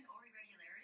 or irregularity